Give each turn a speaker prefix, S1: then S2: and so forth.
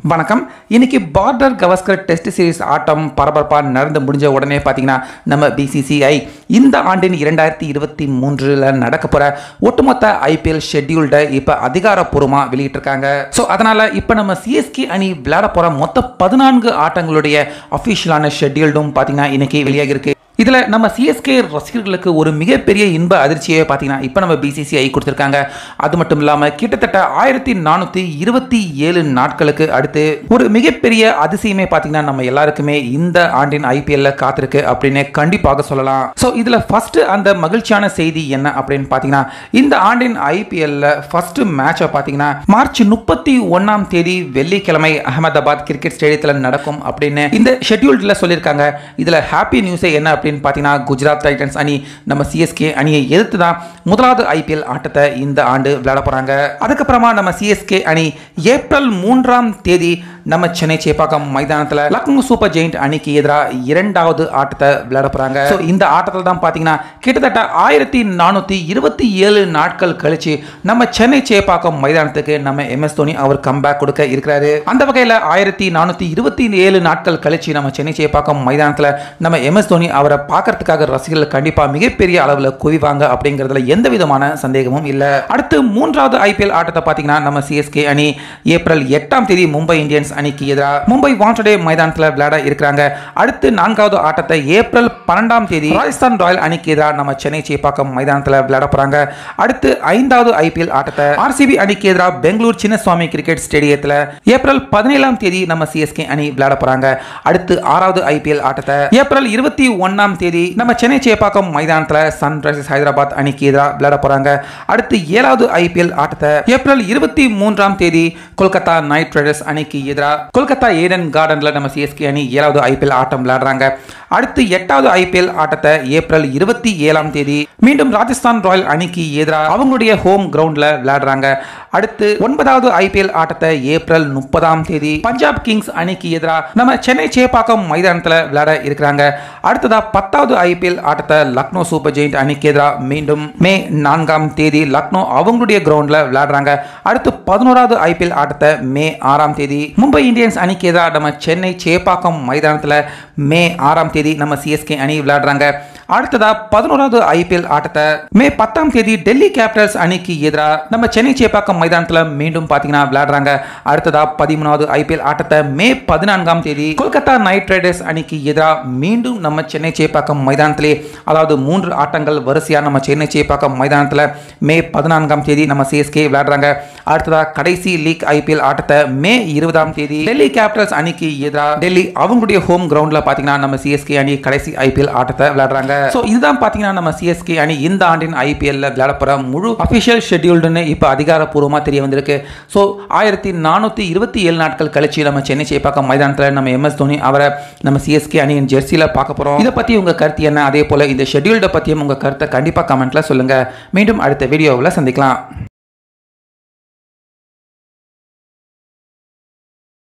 S1: வணக்கம். இன்னைக்கு Border Gavaskar test series ஆட்டம் பரபரப்பாக நடந்து முடிஞ்ச உடனே பார்த்தீங்கன்னா நம்ம பிசிசிஐ இந்த ஆண்டின் இரண்டாயிரத்தி இருபத்தி மூன்றில் நடக்க போகிற ஒட்டுமொத்த ஐபிஎல் ஷெட்யூல்டை இப்போ அதிகாரப்பூர்வமாக வெளியிட்டிருக்காங்க. ஸோ அதனால் இப்போ நம்ம சிஎஸ்கே அணி விளையாட போகிற மொத்த பதினான்கு ஆட்டங்களுடைய அஃபிஷியலான ஷெட்யூல்டும் பார்த்தீங்கன்னா இன்னைக்கு வெளியாகிருக்கு இதில் நம்ம சிஎஸ்கே ரசிகர்களுக்கு ஒரு மிகப்பெரிய இன்ப அதிர்ச்சியை பார்த்தீங்கன்னா இப்போ நம்ம பிசிசிஐ கொடுத்துருக்காங்க. அது மட்டும் இல்லாமல் கிட்டத்தட்ட ஆயிரத்தி நானூற்றி இருபத்தி ஏழு நாட்களுக்கு அடுத்து ஒரு மிகப்பெரிய அதிசயமே பார்த்தீங்கன்னா நம்ம எல்லாருக்குமே இந்த ஆண்டின் ஐபிஎல்ல காத்திருக்கு அப்படின்னு கண்டிப்பாக சொல்லலாம். ஸோ இதில் ஃபர்ஸ்ட் அந்த மகிழ்ச்சியான செய்தி என்ன அப்படின்னு பார்த்தீங்கன்னா இந்த ஆண்டின் ஐபிஎல்ல ஃபர்ஸ்ட் மேட்சை பார்த்தீங்கன்னா மார்ச் முப்பத்தி ஒன்னாம் தேதி வெள்ளிக்கிழமை அகமதாபாத் கிரிக்கெட் ஸ்டேடியத்தில் நடக்கும் அப்படின்னு இந்த ஷெட்யூல்டில் சொல்லியிருக்காங்க. இதில் ஹாப்பி நியூஸே என்ன அப்படின்னு பார்த்தீங்கன்னா குஜராத் டைட்டன்ஸ் அணி நம்ம சிஎஸ்கே அணியை எதிர்த்து தான் முதலாவது ஐபிஎல் ஆட்டத்தை இந்த ஆண்டு விளையாட போகிறாங்க அதுக்கப்புறமா நம்ம சிஎஸ்கே அணி ஏப்ரல் மூன்றாம் தேதி நம்ம சென்னை சேப்பாக்கம் மைதானத்தில் லக்னோ சூப்பர் ஜெயிண்ட் அணிக்கு எதிராக இரண்டாவது ஆட்டத்தை விளையாட போகிறாங்க ஸோ இந்த ஆட்டத்தில் தான் பார்த்தீங்கன்னா கிட்டத்தட்ட ஆயிரத்தி நானூற்றி இருபத்தி ஏழு நாட்கள் கழிச்சு நம்ம சென்னை சேப்பாக்கம் மைதானத்துக்கு நம்ம எம்எஸ் தோனி அவர் கம்பேக் கொடுக்க இருக்கிறாரு. அந்த வகையில் ஆயிரத்தி நானூற்றி இருபத்தி ஏழு நாட்கள் கழிச்சு நம்ம சென்னை சேப்பாக்கம் மைதானத்தில் நம்ம எம்எஸ் தோனி அவரை பார்க்கறதுக்காக ரசிகர்கள் கண்டிப்பாக மிகப்பெரிய அளவில் குவிவாங்க அப்படிங்கிறதுல எந்த விதமான சந்தேகமும் இல்லை. அடுத்து மூன்றாவது ஐபிஎல் ஆட்டத்தை பார்த்தீங்கன்னா நம்ம சிஎஸ்கே அணி ஏப்ரல் எட்டாம் தேதி மும்பை இந்தியன்ஸ் அணிக்கு எதிராக மும்பை வாண்டடே மைதானத்தில் விளையாட இருக்கிறாங்க. அடுத்து நான்காவது ஆட்டத்தை ஏப்ரல் பன்னெண்டாம் தேதி ராஜஸ்தான் ராயல் அணிக்கு எதிராக நம்ம சென்னை சேப்பாக்கம் மைதானத்தில் விளையாட போறாங்க. அடுத்து ஐந்தாவது ஐபிஎல் ஆட்டத்தை ஆர்சிபி அணிக்கு எதிராக பெங்களூர் சின்னசுவாமி கிரிக்கெட் ஸ்டேடியத்தில் ஏப்ரல் பதினேழாம் தேதி நம்ம சிஎஸ்கே அணி விளையாட போறாங்க. அடுத்து ஆறாவது ஐபிஎல் ஆட்டத்தை ஏப்ரல் இருபத்தி ஒன்னாம் தேதி நம்ம சென்னை சேப்பாக்கம் மைதானத்தில் சன்ரைசர்ஸ் ஹைதராபாத் அணிக்கு எதிராக விளையாட போறாங்க. அடுத்து ஏழாவது ஐபிஎல் ஆட்டத்தை ஏப்ரல் இருபத்தி மூன்றாம் தேதி கொல்கத்தா நைட் ரைடர்ஸ் அணிக்கு எதிராக கொல்கத்தா ஏடன் கார்டன்ல நம்ம சிஎஸ்கே அணி ஏழாவது ஐபிஎல் ஆட்டம் விளையாடுறாங்க. அடுத்து எட்டாவது ஐபிஎல் ஆட்டத்தை ஏப்ரல் இருபத்தி ஏழாம் தேதி மீண்டும் ராஜஸ்தான் ராயல் அணிக்கு எதிராக அவங்களுடைய ஹோம் கிரவுண்ட்ல விளையாடுறாங்க. அடுத்து ஒன்பதாவது ஐபிஎல் ஆட்டத்தை ஏப்ரல் முப்பதாம் தேதி பஞ்சாப் கிங்ஸ் அணிக்கு எதிராக நம்ம சென்னை சேப்பாக்கம் மைதானத்தில் விளையாட இருக்கிறாங்க. அடுத்ததா பத்தாவது ஐபிஎல் ஆட்டத்தை லக்னோ சூப்பர் ஜெயிண்ட் அணிக்கு எதிராக மீண்டும் மே நான்காம் தேதி லக்னோ அவங்களுடைய கிரவுண்ட்ல விளையாடுறாங்க. அடுத்து பதினோராவது ஐபிஎல் ஆட்டத்தை மே ஆறாம் தேதி மும்பை இந்தியன்ஸ் அணிக்கு எதிராக நம்ம சென்னை சேப்பாக்கம் மைதானத்தில் மே ஆறாம் தேதி நம்ம சிஎஸ்கே அணி விளையாடுறாங்க. அடுத்ததா பதினோராவது ஐபிஎல் ஆட்டத்தை. மே பத்தாம் தேதி டெல்லி கேபிட்டல்ஸ் அணிக்கு எதிராக நம்ம சென்னை சேப்பாக்கம் மைதானத்தில் மீண்டும் பார்த்தீங்கன்னா விளையாடுறாங்க. அடுத்ததா பதிமூணாவது ஐபிஎல் ஆட்டத்தை மே பதினான்காம் தேதி கொல்கத்தா நைட் ரைடர்ஸ் அணிக்கு எதிராக மீண்டும் நம்ம சென்னை சேப்பாக்கம் மைதானத்திலே அதாவது மூன்று ஆட்டங்கள் வரிசையாக நம்ம சென்னை சேப்பாக்கம் மைதானத்தில் மே பதினான்காம் தேதி நம்ம சிஎஸ்கே விளையாடுறாங்க. அடுத்ததா கடைசி லீக் ஐபிஎல் ஆட்டத்தை மே இருபதாம் தேதி டெல்லி கேபிட்டல்ஸ் அணிக்கு எதிராக டெல்லி அவங்களுடைய ஹோம் கிரவுண்டில் பார்த்தீங்கன்னா நம்ம சிஎஸ்கே அணி கடைசி ஐபிஎல் ஆட்டத்தை விளையாடுறாங்க. ஸோ இதுதான் பார்த்தீங்கன்னா நம்ம சிஎஸ்கே அணி இந்த ஆண்டின் ஐபிஎல்ல விளையாட போகிற முழு அஃபிஷியல் ஷெட்யூல்டுன்னு இப்போ அதிகாரப்பூர்வமாக தெரிய வந்திருக்கு. ஸோ ஆயிரத்தி நானூற்றி இருபத்தி ஏழு நாட்கள் கழிச்சு நம்ம சென்னை சேப்பாக்கம் மைதானத்தில் நம்ம எம்எஸ் தோனி அவரை நம்ம சிஎஸ்கே அணியின் ஜெர்சியில் பார்க்க போகிறோம் இதை பற்றி உங்கள் கருத்து என்ன? அதே போல் இந்த ஷெட்யூல்டை பற்றியும் உங்கள் கருத்தை கண்டிப்பாக கமெண்ட்டில் சொல்லுங்கள் மீண்டும் அடுத்த வீடியோவில் சந்திக்கலாம்.